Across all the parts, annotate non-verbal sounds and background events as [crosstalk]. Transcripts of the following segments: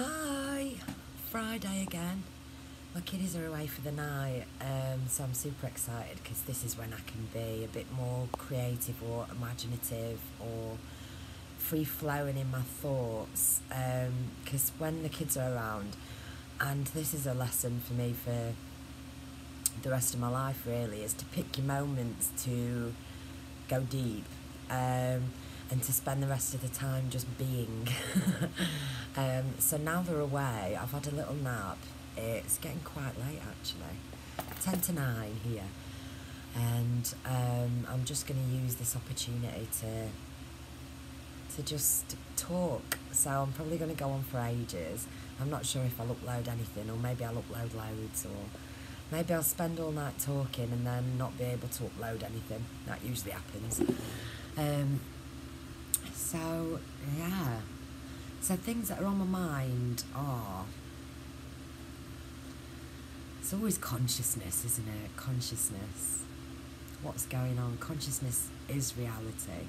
Hi, Friday again. My kiddies are away for the night, um, so I'm super excited because this is when I can be a bit more creative or imaginative or free flowing in my thoughts. Because um, when the kids are around, and this is a lesson for me for the rest of my life, really, is to pick your moments to go deep. Um, and to spend the rest of the time just being. [laughs] um, so now they're away, I've had a little nap. It's getting quite late actually, 10 to 9 here. And um, I'm just going to use this opportunity to to just talk. So I'm probably going to go on for ages. I'm not sure if I'll upload anything, or maybe I'll upload loads, or maybe I'll spend all night talking and then not be able to upload anything. That usually happens. Um, so, yeah. So, things that are on my mind are. It's always consciousness, isn't it? Consciousness. What's going on? Consciousness is reality.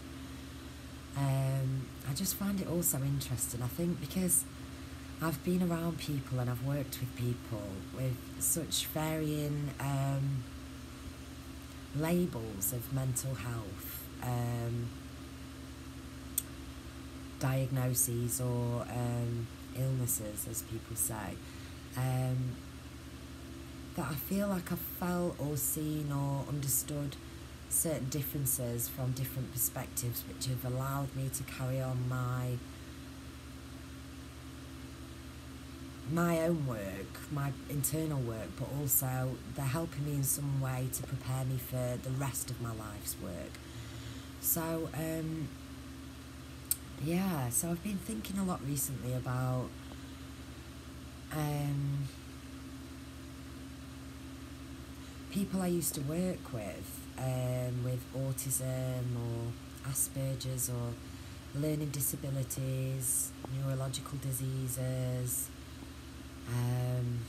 Um, I just find it all so interesting. I think because I've been around people and I've worked with people with such varying um, labels of mental health. Um, diagnoses or um, illnesses, as people say, um, that I feel like I've felt or seen or understood certain differences from different perspectives, which have allowed me to carry on my my own work, my internal work, but also they're helping me in some way to prepare me for the rest of my life's work. So, um, yeah, so I've been thinking a lot recently about um, people I used to work with, um, with autism or Asperger's or learning disabilities, neurological diseases, um,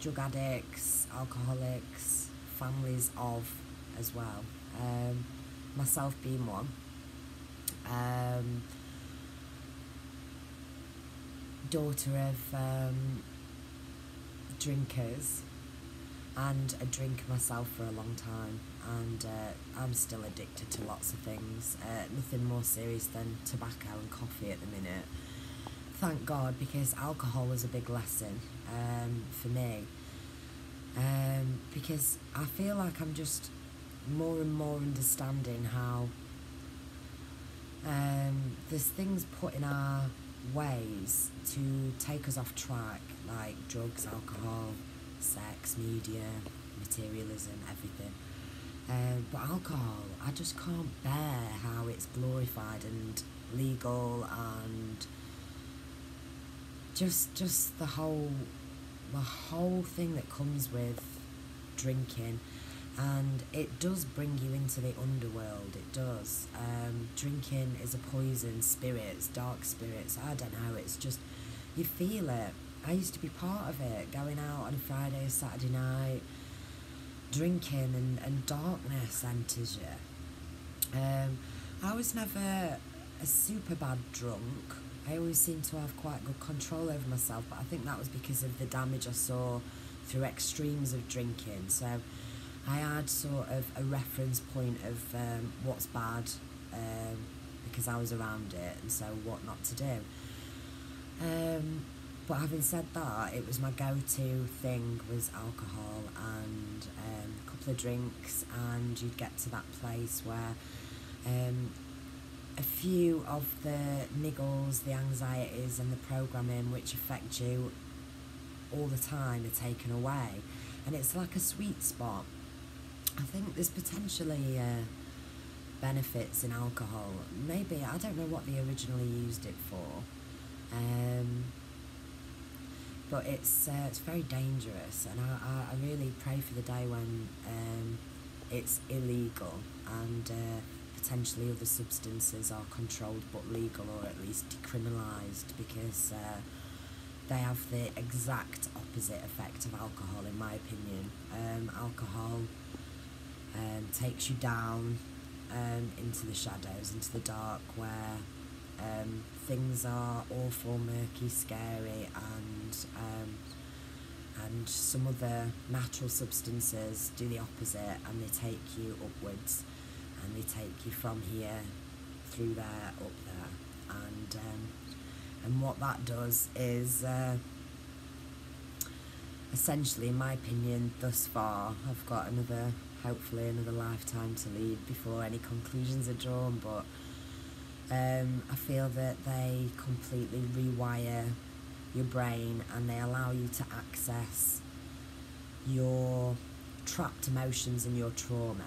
drug addicts, alcoholics, families of as well. Um, myself being one um, daughter of um, drinkers and a drinker myself for a long time and uh, I'm still addicted to lots of things uh, nothing more serious than tobacco and coffee at the minute. Thank God because alcohol was a big lesson um, for me. Um, because I feel like I'm just more and more understanding how um, there's things put in our ways to take us off track, like drugs, alcohol, sex, media, materialism, everything. Um, but alcohol, I just can't bear how it's glorified and legal and just just the whole the whole thing that comes with drinking and it does bring you into the underworld. It does. Um, drinking is a poison. Spirits, dark spirits. I don't know. It's just you feel it. I used to be part of it, going out on a Friday, Saturday night, drinking, and, and darkness enters you. Um, I was never a super bad drunk. I always seemed to have quite good control over myself, but I think that was because of the damage I saw through extremes of drinking. So I had sort of a reference point of um, what's bad um, because I was around it and so what not to do. Um, but having said that, it was my go-to thing was alcohol and um, a couple of drinks and you'd get to that place where um, a few of the niggles, the anxieties and the programming which affect you all the time are taken away and it's like a sweet spot I think there's potentially uh, benefits in alcohol. Maybe I don't know what they originally used it for, um, but it's uh, it's very dangerous, and I, I, really pray for the day when um, it's illegal and uh, potentially other substances are controlled but legal or at least decriminalised because uh, they have the exact opposite effect of alcohol, in my opinion. Um, alcohol um, takes you down um, into the shadows, into the dark, where um, things are awful, murky, scary, and um, and some other natural substances do the opposite, and they take you upwards, and they take you from here through there, up there, and um, and what that does is. Uh, essentially, in my opinion, thus far, I've got another, hopefully, another lifetime to lead before any conclusions are drawn. But um, I feel that they completely rewire your brain and they allow you to access your trapped emotions and your trauma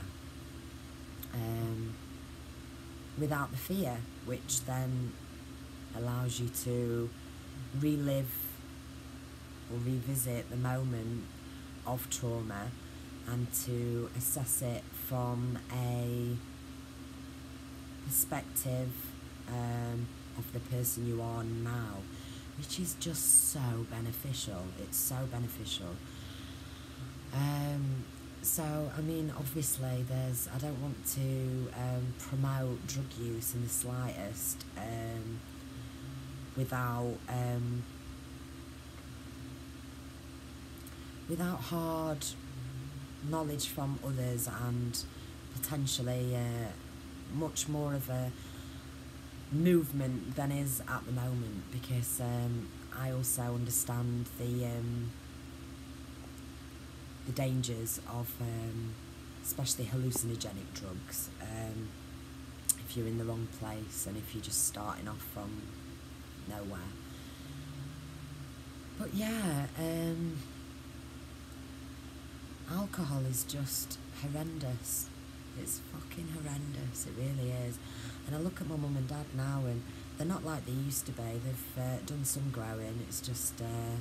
um, without the fear, which then allows you to relive or revisit the moment of trauma and to assess it from a perspective um, of the person you are now, which is just so beneficial. It's so beneficial. Um, so, I mean, obviously, there's. I don't want to um, promote drug use in the slightest um, without um, without hard knowledge from others and potentially uh, much more of a movement than is at the moment because um, I also understand the um, the dangers of um, especially hallucinogenic drugs um, if you're in the wrong place and if you're just starting off from nowhere. But yeah, um, alcohol is just horrendous. It's fucking horrendous. It really is. And I look at my mum and dad now, and they're not like they used to be. They've uh, done some growing. It's just, uh,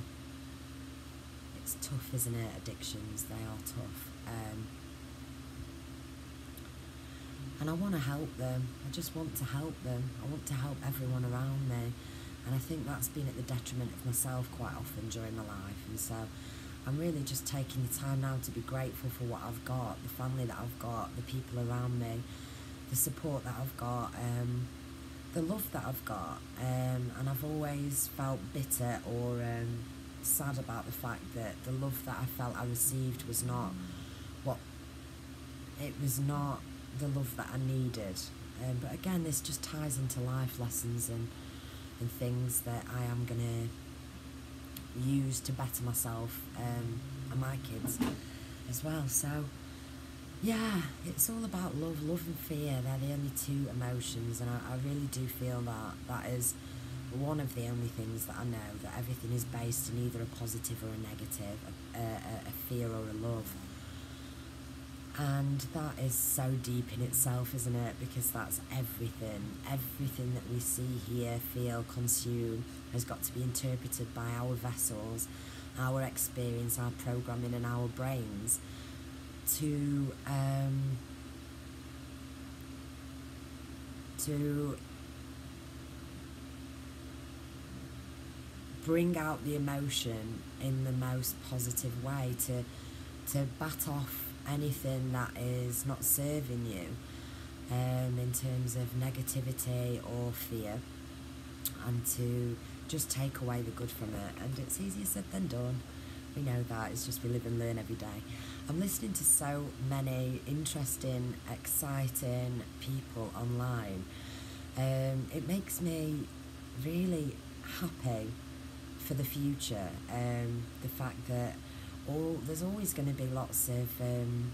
it's tough, isn't it? Addictions, they are tough. Um, and I want to help them. I just want to help them. I want to help everyone around me. And I think that's been at the detriment of myself quite often during my life. And so I'm really just taking the time now to be grateful for what I've got, the family that I've got, the people around me, the support that I've got, um, the love that I've got. Um, and I've always felt bitter or um, sad about the fact that the love that I felt I received was not what it was not the love that I needed. Um, but again, this just ties into life lessons and and things that I am gonna use to better myself um, and my kids as well. So, yeah, it's all about love, love and fear. They're the only two emotions, and I, I really do feel that that is one of the only things that I know that everything is based in either a positive or a negative, a, a, a fear or a love. And that is so deep in itself, isn't it? Because that's everything. Everything that we see, hear, feel, consume has got to be interpreted by our vessels, our experience, our programming, and our brains to um, to bring out the emotion in the most positive way to to bat off anything that is not serving you um, in terms of negativity or fear and to just take away the good from it. And it's easier said than done. We know that. It's just we live and learn every day. I'm listening to so many interesting exciting people online. Um, it makes me really happy for the future. Um, the fact that all there's always going to be lots of um,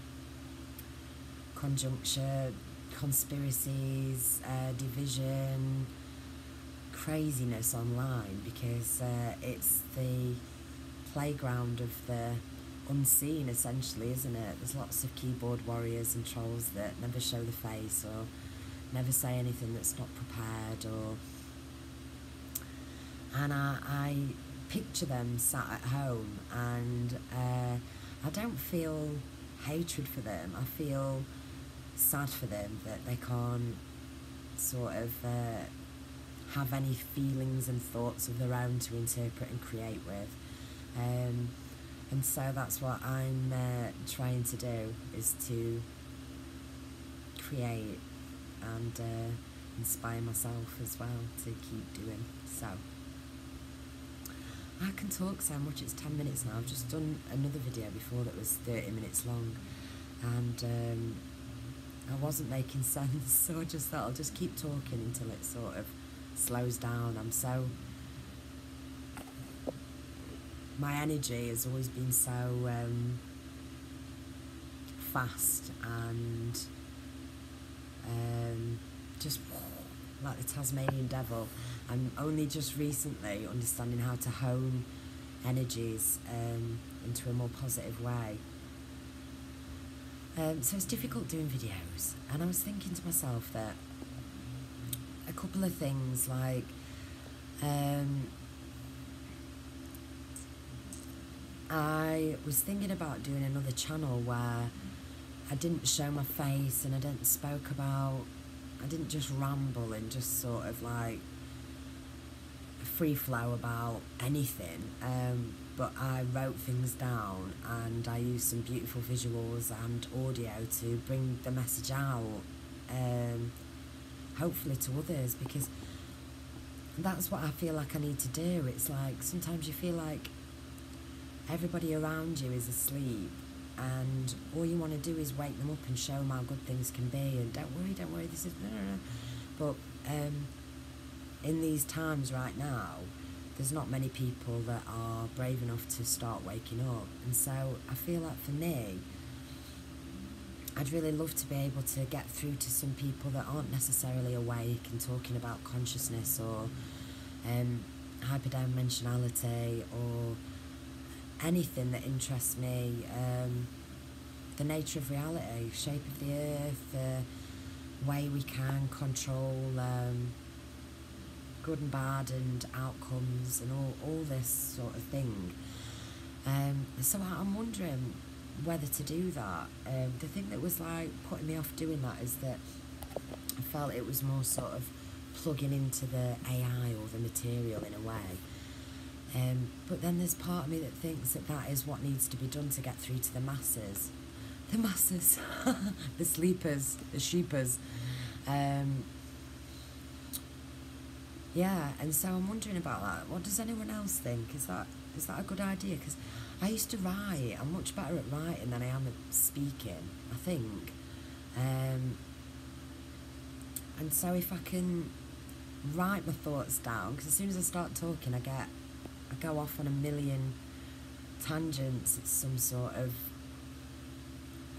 conjuncture, conspiracies, uh, division, craziness online because uh, it's the playground of the unseen, essentially, isn't it? There's lots of keyboard warriors and trolls that never show the face or never say anything that's not prepared or and I, I picture them sat at home and uh, I don't feel hatred for them. I feel sad for them that they can't sort of uh, have any feelings and thoughts of their own to interpret and create with. Um, and so that's what I'm uh, trying to do is to create and uh, inspire myself as well to keep doing. So I can talk so much. It's ten minutes now. I've just done another video before that was thirty minutes long, and um, I wasn't making [laughs] sense. So I just thought I'll just keep talking until it sort of slows down. I'm so my energy has always been so um, fast and um, just like the Tasmanian devil. I'm only just recently understanding how to hone energies um, into a more positive way. Um, so it's difficult doing videos, and I was thinking to myself that a couple of things like um, I was thinking about doing another channel where I didn't show my face and I didn't spoke about I didn't just ramble and just sort of like free flow about anything um, but I wrote things down and I used some beautiful visuals and audio to bring the message out um, hopefully to others because that's what I feel like I need to do. It's like sometimes you feel like everybody around you is asleep and all you want to do is wake them up and show them how good things can be and don't worry don't worry this is but um, in these times right now there's not many people that are brave enough to start waking up. And so I feel like for me I'd really love to be able to get through to some people that aren't necessarily awake and talking about consciousness or um, hyperdimensionality or anything that interests me, um, the nature of reality, shape of the earth, the way we can control um, good and bad and outcomes and all, all this sort of thing. Um, so I'm wondering whether to do that. Um, the thing that was like putting me off doing that is that I felt it was more sort of plugging into the AI or the material in a way. Um, but then there's part of me that thinks that that is what needs to be done to get through to the masses. The masses, [laughs] the sleepers, the sheepers. Um, yeah, and so I'm wondering about that. What does anyone else think? Is that is that a good idea? Because I used to write. I'm much better at writing than I am at speaking. I think. Um, and so if I can write my thoughts down, because as soon as I start talking, I get I go off on a million tangents. It's some sort of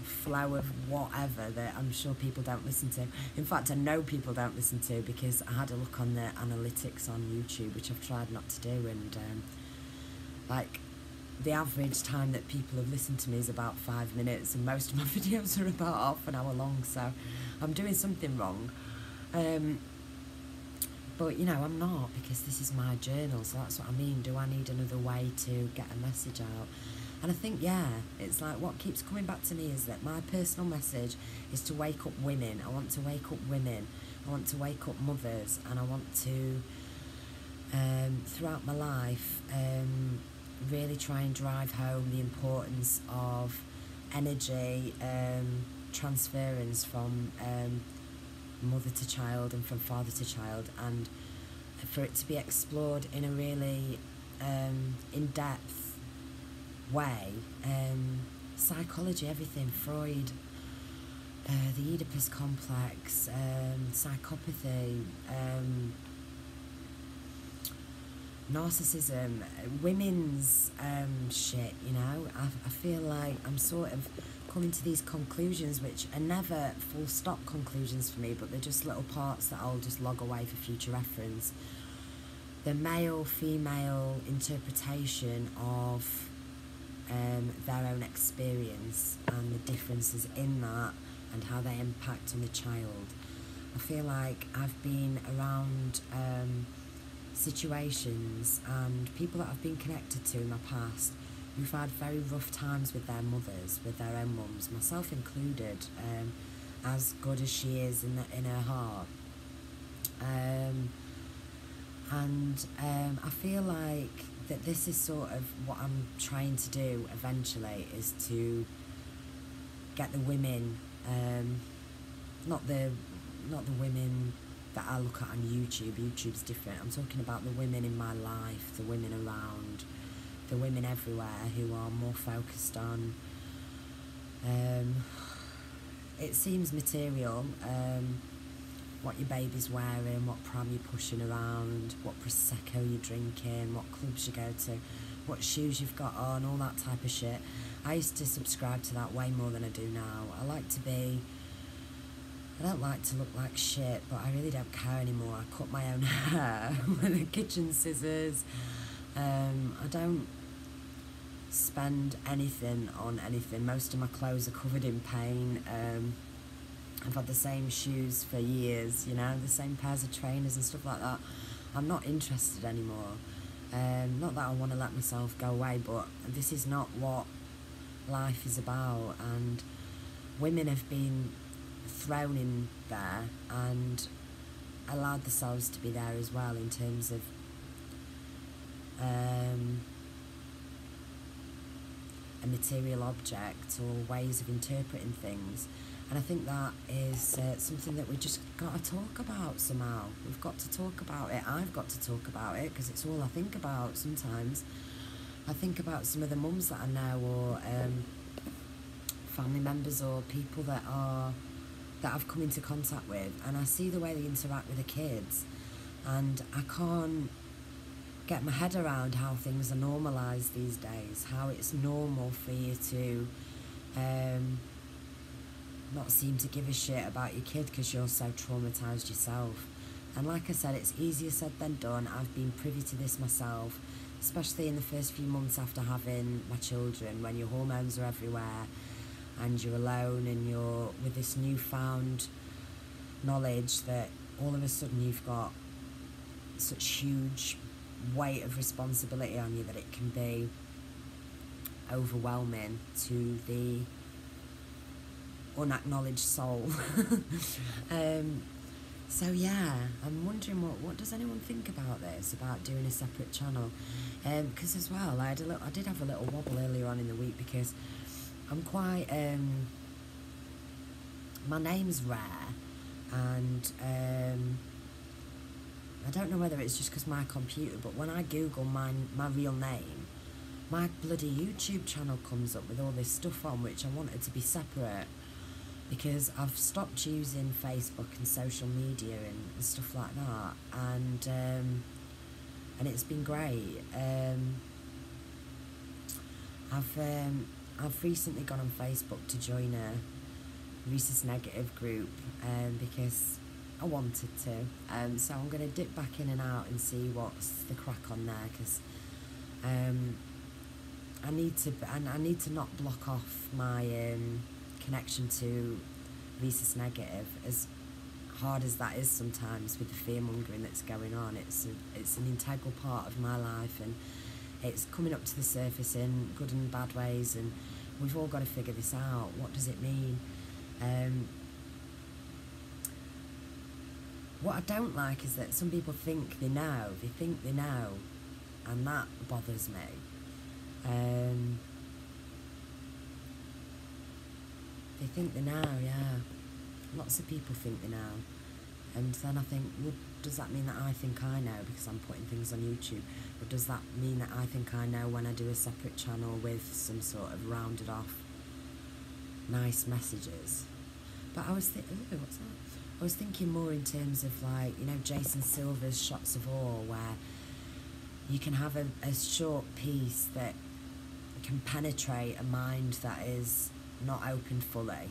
flow of whatever that I'm sure people don't listen to. In fact, I know people don't listen to because I had a look on the analytics on YouTube, which I've tried not to do, and um, like the average time that people have listened to me is about five minutes, and most of my [laughs] videos are about half an hour long. So I'm doing something wrong. Um, but you know, I'm not because this is my journal, so that's what I mean. Do I need another way to get a message out? And I think, yeah, it's like what keeps coming back to me is that my personal message is to wake up women. I want to wake up women. I want to wake up mothers, and I want to, um, throughout my life, um, really try and drive home the importance of energy um, transference from um, mother to child and from father to child, and for it to be explored in a really um, in depth way. Um, psychology, everything, Freud, uh, the Oedipus complex, um, psychopathy, um, narcissism, women's um, shit, you know. I, I feel like I'm sort of coming to these conclusions, which are never full stop conclusions for me, but they're just little parts that I'll just log away for future reference. The male female interpretation of um, their own experience and the differences in that and how they impact on the child. I feel like I've been around um, situations and people that I've been connected to in my past who've had very rough times with their mothers, with their own mums, myself included, um, as good as she is in, the, in her heart. Um, and um, I feel like that this is sort of what I'm trying to do eventually is to get the women, um, not the not the women that I look at on YouTube. YouTube's different. I'm talking about the women in my life, the women around, the women everywhere who are more focused on. Um, it seems material. Um, what your baby's wearing, what pram you're pushing around, what prosecco you're drinking, what clubs you go to, what shoes you've got on, all that type of shit. I used to subscribe to that way more than I do now. I like to be. I don't like to look like shit, but I really don't care anymore. I cut my own [laughs] hair with the kitchen scissors. Um, I don't spend anything on anything. Most of my clothes are covered in paint. Um, I've had the same shoes for years, you know, the same pairs of trainers and stuff like that. I'm not interested anymore. Um, not that I want to let myself go away, but this is not what life is about. And women have been thrown in there and allowed themselves to be there as well in terms of um, a material object or ways of interpreting things. And I think that is uh, something that we just got to talk about somehow. We've got to talk about it. I've got to talk about it because it's all I think about sometimes. I think about some of the mums that I know or um, family members or people that are that I've come into contact with and I see the way they interact with the kids and I can't get my head around how things are normalised these days, how it's normal for you to um, not seem to give a shit about your kid because you're so traumatised yourself. And like I said, it's easier said than done. I've been privy to this myself, especially in the first few months after having my children, when your hormones are everywhere and you're alone and you're with this newfound knowledge that all of a sudden you've got such huge weight of responsibility on you that it can be overwhelming to the unacknowledged soul. [laughs] um, so yeah, I'm wondering what what does anyone think about this about doing a separate channel? Because um, as well, I had a little, I did have a little wobble earlier on in the week because I'm quite um, my name's rare, and um, I don't know whether it's just because my computer, but when I Google my my real name, my bloody YouTube channel comes up with all this stuff on which I wanted to be separate because I've stopped using Facebook and social media and stuff like that, and um, and it's been great. Um, I've um, I've recently gone on Facebook to join a rhesus negative group um, because I wanted to. Um, so I'm going to dip back in and out and see what's the crack on there because um, I need to and I need to not block off my um, connection to rhesus negative as hard as that is sometimes with the fear mongering that's going on it's a, it's an integral part of my life and it's coming up to the surface in good and bad ways and we've all got to figure this out what does it mean um, what I don't like is that some people think they know they think they know and that bothers me um, They think they know, yeah. Lots of people think they know. And then I think, well, does that mean that I think I know because I'm putting things on YouTube? Or does that mean that I think I know when I do a separate channel with some sort of rounded off nice messages? But I was thinking, what's that? I was thinking more in terms of like, you know, Jason Silva's Shots of Awe, where you can have a, a short piece that can penetrate a mind that is not opened fully.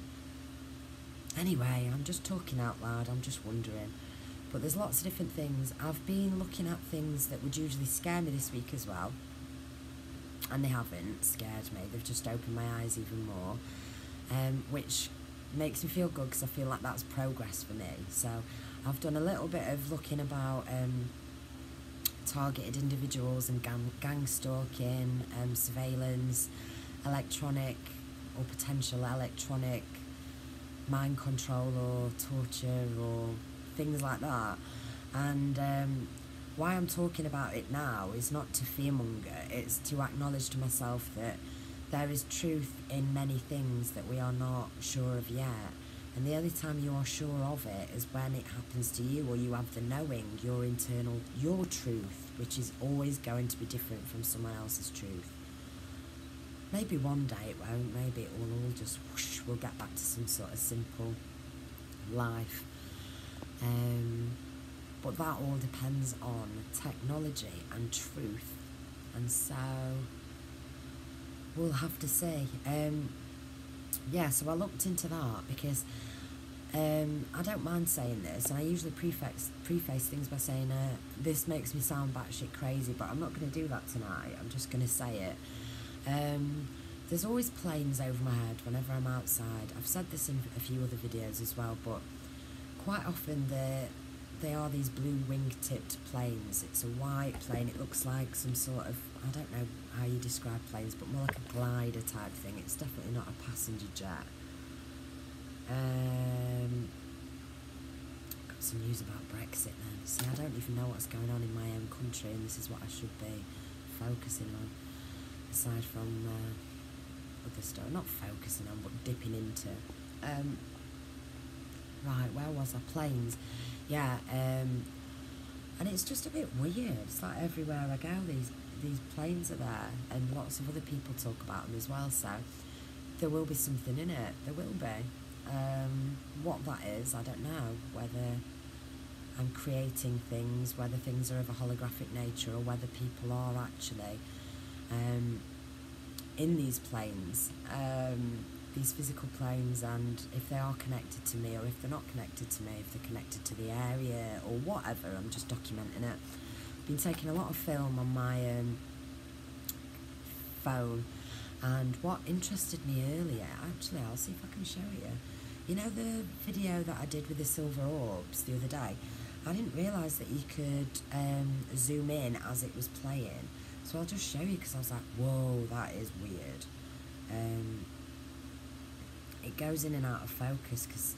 Anyway, I'm just talking out loud, I'm just wondering. But there's lots of different things. I've been looking at things that would usually scare me this week as well. And they haven't scared me, they've just opened my eyes even more. Um, which makes me feel good because I feel like that's progress for me. So I've done a little bit of looking about um, targeted individuals and gang, gang stalking, um, surveillance, electronic or potential electronic mind control or torture or things like that. And um, why I'm talking about it now is not to fearmonger, it's to acknowledge to myself that there is truth in many things that we are not sure of yet. And the only time you are sure of it is when it happens to you or you have the knowing, your internal, your truth, which is always going to be different from someone else's truth. Maybe one day it won't, maybe it will all just whoosh, we'll get back to some sort of simple life. Um, but that all depends on technology and truth. And so we'll have to see. Um, yeah, so I looked into that because um, I don't mind saying this, and I usually preface preface things by saying uh, this makes me sound batshit crazy, but I'm not going to do that tonight. I'm just going to say it. Um, there's always planes over my head whenever I'm outside. I've said this in a few other videos as well, but quite often they they are these blue wing-tipped planes. It's a white plane. It looks like some sort of I don't know how you describe planes, but more like a glider type thing. It's definitely not a passenger jet. Um, got some news about Brexit then. See, I don't even know what's going on in my own country, and this is what I should be focusing on, aside from uh, other stuff. Not focusing on, but dipping into. Um, right, where was I? Planes. Yeah, um, and it's just a bit weird. It's like everywhere I go, these these planes are there, and lots of other people talk about them as well. So there will be something in it. There will be. Um, what that is, I don't know. Whether I'm creating things, whether things are of a holographic nature, or whether people are actually um, in these planes, um, these physical planes, and if they are connected to me, or if they're not connected to me, if they're connected to the area, or whatever. I'm just documenting it. Been taking a lot of film on my um, phone and what interested me earlier actually I'll see if I can show you. You know the video that I did with the silver orbs the other day? I didn't realise that you could um, zoom in as it was playing. So I'll just show you because I was like whoa that is weird. Um, it goes in and out of focus because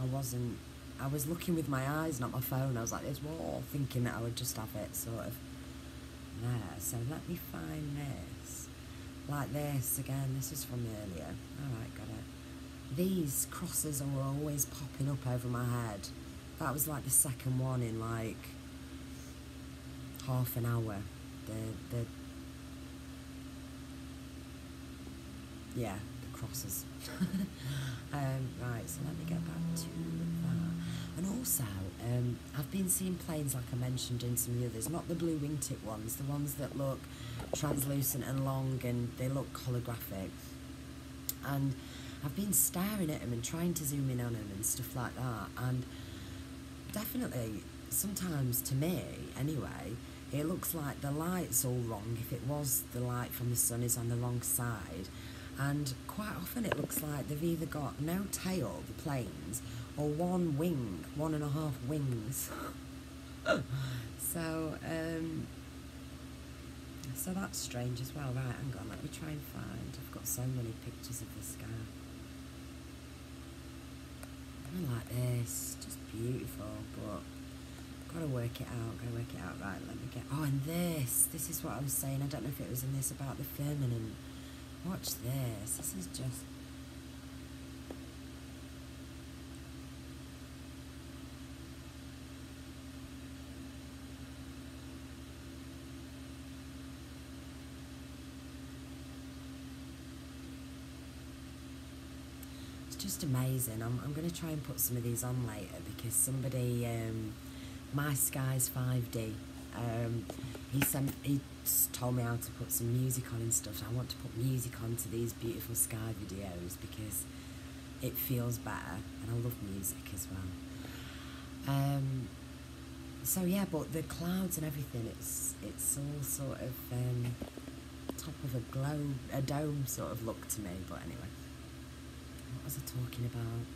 I wasn't I was looking with my eyes, not my phone. I was like this wall, thinking that I would just have it sort of there. So let me find this. Like this, again, this is from earlier. Alright, got it. These crosses are always popping up over my head. That was like the second one in like half an hour. The, the, yeah, crosses. [laughs] um, right, so let me get back to that. and also, um, I've been seeing planes like I mentioned in some of the others, not the blue wingtip ones, the ones that look translucent and long and they look holographic. And I've been staring at them and trying to zoom in on them and stuff like that. And definitely, sometimes to me, anyway, it looks like the light's all wrong if it was the light from the sun is on the wrong side. And quite often it looks like they've either got no tail, the planes, or one wing, one and a half wings. [laughs] so, um, so that's strange as well. Right, hang on, let me try and find. I've got so many pictures of the sky. I like this, just beautiful, but gotta work it out, gotta work it out. Right, let me get. Oh, and this, this is what I was saying. I don't know if it was in this about the firmament. Watch this. This is just... It's just amazing. I'm, I'm going to try and put some of these on later because somebody, um, my skies 5D, um, he sent, he told me how to put some music on and stuff. I want to put music onto these beautiful sky videos because it feels better, and I love music as well. Um, so yeah, but the clouds and everything, it's it's all sort of um, top of a globe, a dome sort of look to me. But anyway what was I talking about?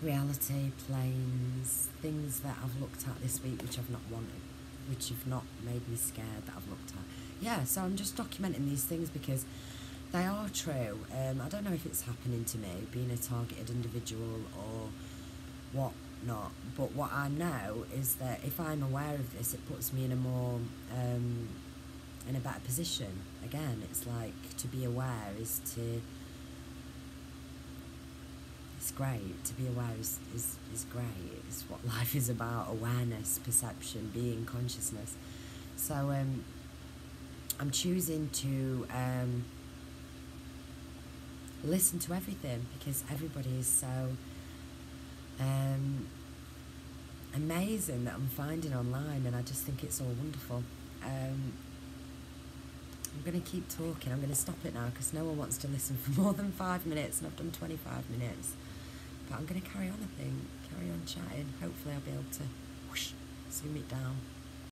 Reality, planes, things that I've looked at this week which I've not wanted, which have not made me scared that I've looked at. Yeah, so I'm just documenting these things because they are true. Um, I don't know if it's happening to me, being a targeted individual or what not. But what I know is that if I'm aware of this, it puts me in a more um, in a better position. Again, it's like to be aware is to it's great. To be aware is, is, is great. It's what [laughs] life is about. Awareness perception being consciousness. So um, i'm choosing to um, listen to everything because everybody is so um, amazing that i'm finding online and i just think it's all wonderful. Um, I'm going to keep talking. I'm going to stop it now because no one wants to listen for [laughs] more than five minutes, and I've done 25 minutes. But I'm going to carry on, I think. Carry on chatting. Hopefully, I'll be able to whoosh, zoom it down.